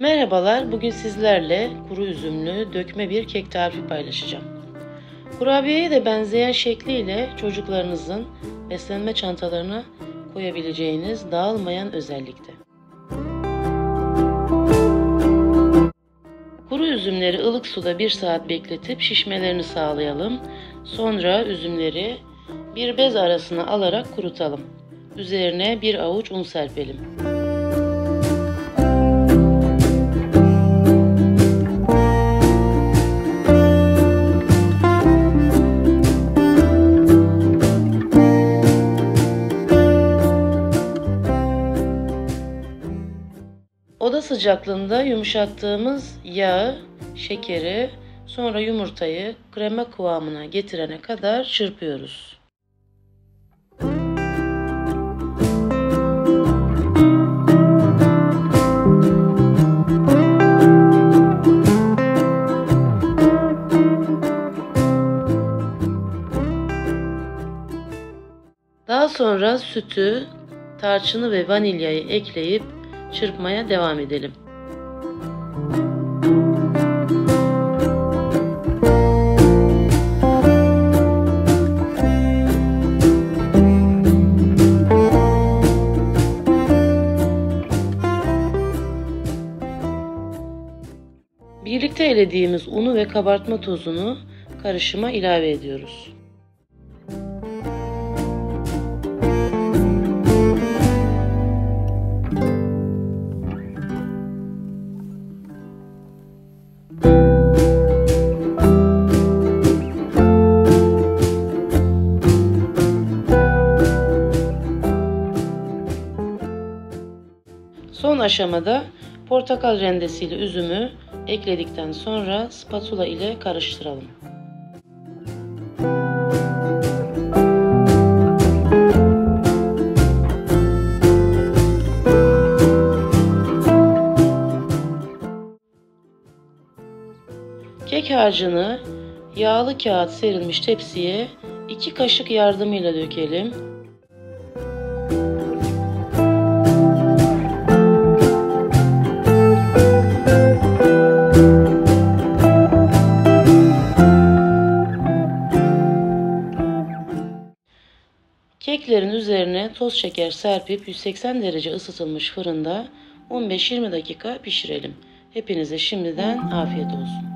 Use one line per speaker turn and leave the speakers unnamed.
Merhabalar, bugün sizlerle kuru üzümlü dökme bir kek tarifi paylaşacağım. Kurabiyeye de benzeyen şekliyle çocuklarınızın beslenme çantalarına koyabileceğiniz dağılmayan özellikte. Kuru üzümleri ılık suda 1 saat bekletip şişmelerini sağlayalım. Sonra üzümleri bir bez arasına alarak kurutalım. Üzerine bir avuç un serpelim. Oda sıcaklığında yumuşattığımız yağı, şekeri, sonra yumurtayı krema kıvamına getirene kadar çırpıyoruz. Daha sonra sütü, tarçını ve vanilyayı ekleyip çırpmaya devam edelim. Birlikte elediğimiz unu ve kabartma tozunu karışıma ilave ediyoruz. Son aşamada portakal rendesiyle üzümü ekledikten sonra spatula ile karıştıralım. Kek harcını yağlı kağıt serilmiş tepsiye 2 kaşık yardımıyla dökelim. Keklerin üzerine toz şeker serpip 180 derece ısıtılmış fırında 15-20 dakika pişirelim. Hepinize şimdiden afiyet olsun.